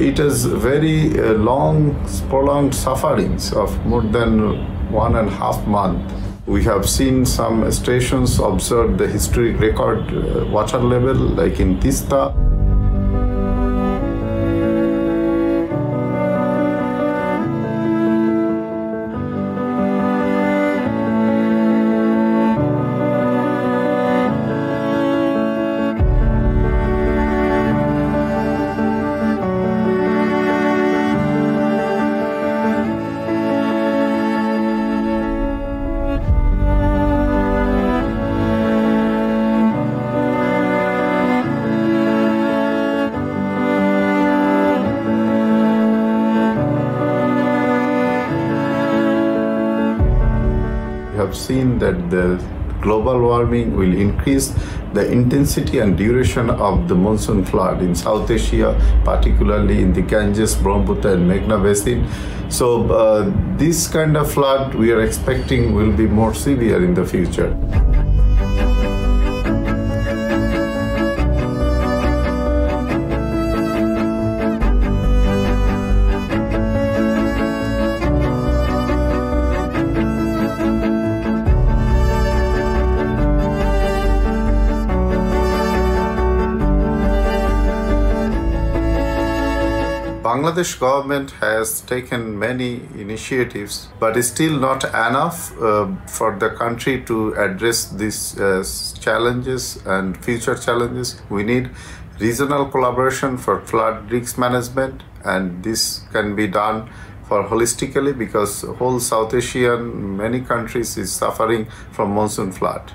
It is very uh, long, prolonged sufferings of more than one and a half month. We have seen some stations observe the historic record uh, water level, like in Tista. Have seen that the global warming will increase the intensity and duration of the monsoon flood in South Asia, particularly in the Ganges, Brahmaputra, and Meghna basin. So, uh, this kind of flood we are expecting will be more severe in the future. Bangladesh government has taken many initiatives, but is still not enough uh, for the country to address these uh, challenges and future challenges. We need regional collaboration for flood risk management, and this can be done for holistically because whole South Asian many countries is suffering from monsoon flood.